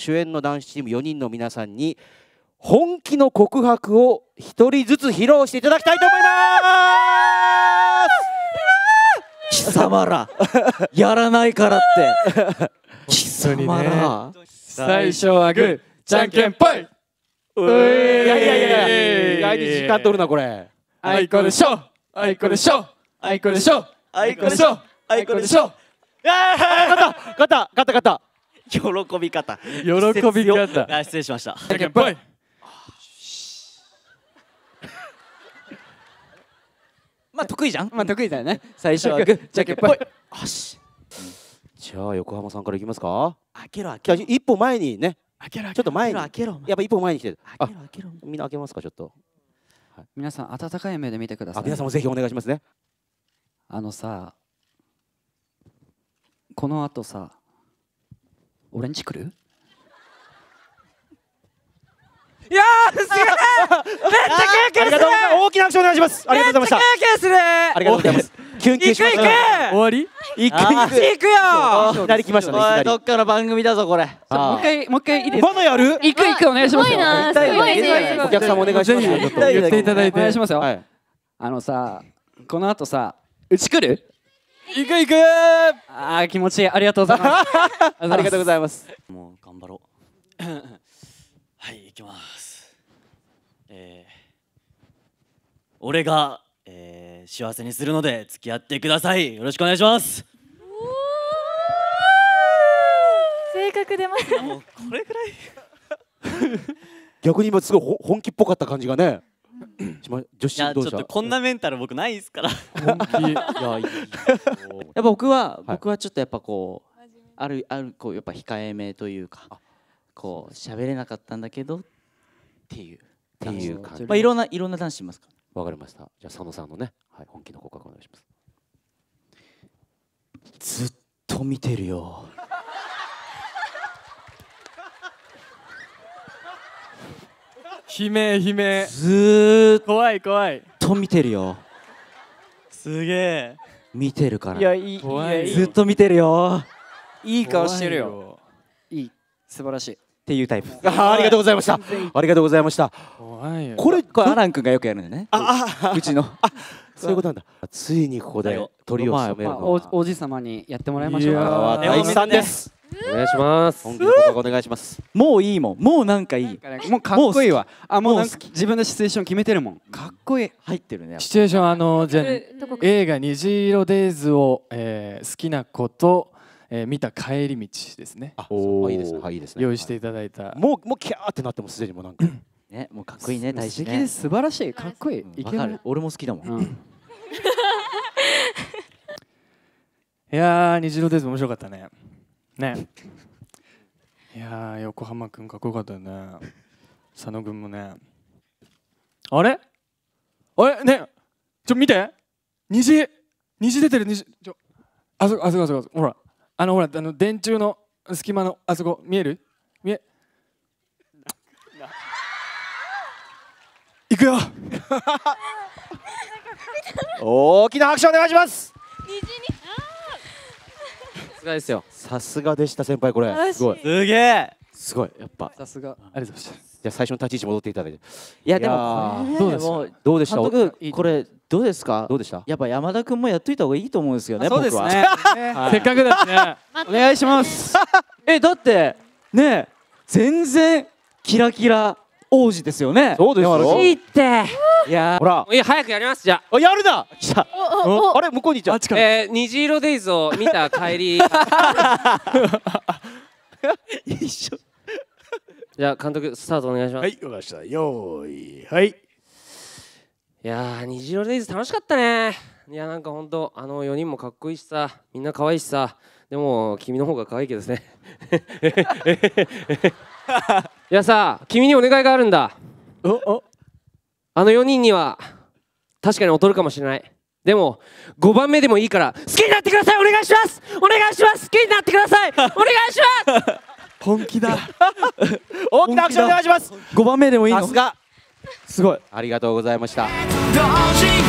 主演の男子チーム4人の皆さんに本気の告白を一人ずつ披露していただきたいと思います。貴様らやらないからって。貴様ら。最初はグーじゃんけんぽい。いやいやいやいや意外に時間取るなこれ。あいこでしょ。あいこでしょ。あいこでしょ。あいこでしょ。あいこでしょ。勝った勝った勝った勝った喜び方。喜び方。あ失礼しました。じゃんけんぽい。まあ得意じゃん？まあ得意だよね。最初はグーじゃんけんぽい。よし。じゃあ横浜さんからいきますか？開けろ開けろ。あ一歩前にね。開けろちょっと前に。開けろやっぱ一歩前に来てあ開けろ開けろ。みんな開けますか？ちょっと。皆さん温かい目で見てくださあい皆さんもぜひお願いしますね。あのさこの後さ俺んち来る？いやーすげえ！めっちゃキュンキュンする！ありがとうございます。大きな拍手お願いします。ありがとうございました。キュンキュンする！ありがとうございます。キュンキュンしました。終わり？行くあー行くよ！いきなり来ましたねどっかの番組だぞこれ。もう一回もう一回いいですか？まだやる？行く行くお願いしますよ。すごいなすごいすごいすごい。お客さんもお願いします言っていただいお願い。てしますよ、はい。あのさこの後さうち来る？行く行く。あー気持ちいい。ありがとうございます。ありがとうございます。もう頑張ろう。はい行きます。えー、俺が、えー、幸せにするので付き合ってください。よろしくお願いします。性格出ますもうこれぐらい。逆に今すごいほ本気っぽかった感じがね女子いやちょっとこんなメンタル僕ないですから。本気。いやいいやっぱ僕は、はい。僕はちょっとやっぱこうあるあるこうやっぱ控えめというかこう喋れなかったんだけどっていう。っていう感じ。まあいろんないろんな男子いますか？らわかりました。じゃあ佐野さんのねはい本気の告白お願いします。ずっと見てるよ悲鳴悲鳴。ずーっ怖い怖い。と見てるよ。すげえ。見てるから。いやいい怖いいやずっと見てるよ。いい顔してるよ。よ。いい。素晴らしい。っていうタイプ。あーありがとうございました。ありがとうございました。怖いよ。これこれアラン君がよくやるんだよね。うちのそういうことなんだ。ついにここで鳥を務めるまあのはお王子様にやってもらいましょういやー。川大地さんです。お願いします。本気の告白お願いします。もういいもん。もうなんかいい。もうかっこいいわ。あもう自分でシチュエーション決めてるもん。かっこいい。入ってるねシチュエーションあのじゃ映画「虹色デイズを」えー好きな子と、えー見た帰り道ですね。あいいですね。はいいいですね。用意していただいた。もうもうキャーってなってもすでにもうなんか。ねもうかっこいいね大素使ね敵です。素晴らしい。かっこいい。イわケメンかる。俺も好きだもん。うんいやー虹色デイズ面白かったね。ね。いやー横浜くんかっこよかったよね。佐野くんもね。あれ？あれ？ね？ちょ見て。虹？虹出てる？虹？ちょあそこあそこあそこ。ほら。あのほらあの電柱の隙間のあそこ見える？見え？行くよ。大きな拍手お願いします。さすがですよ。さすがでした先輩これ。すごい。すげえ。すごい。やっぱ。さすが。ありがとうございましたじゃあ最初の立ち位置戻っていただいて。いやでもーこれどうでどうでした？監督これどうですか？どうでした？やっぱ山田君もやっといた方がいいと思うんですよねそうです僕は。ね せっかくだしね。お願いします。えだってねえ全然キラキラ王子ですよね。そうですよ。いいって。いやほら。いや早くやります。じゃあ。あやるな。来た。あれ向こうに行っちゃう。あっちからえー、虹色デイズを見た帰り。一緒。じゃあ監督スタートお願いします、、はいいわかりました。よーい。はい。やー虹色デイズ楽しかったね。いやなんかほんとあの4人もかっこいいしさ。みんな可愛いしさ。でも君の方が可愛いけどですね いやさ君にお願いがあるんだ。おお。あの4人には確かに劣るかもしれない。でも5番目でもいいから好きになってください。お願いします。お願いします。好きになってください。お願いします。本気だ。大きな拍手お願いします。5番目でもいいの？さすが。すごい。ありがとうございました。同 時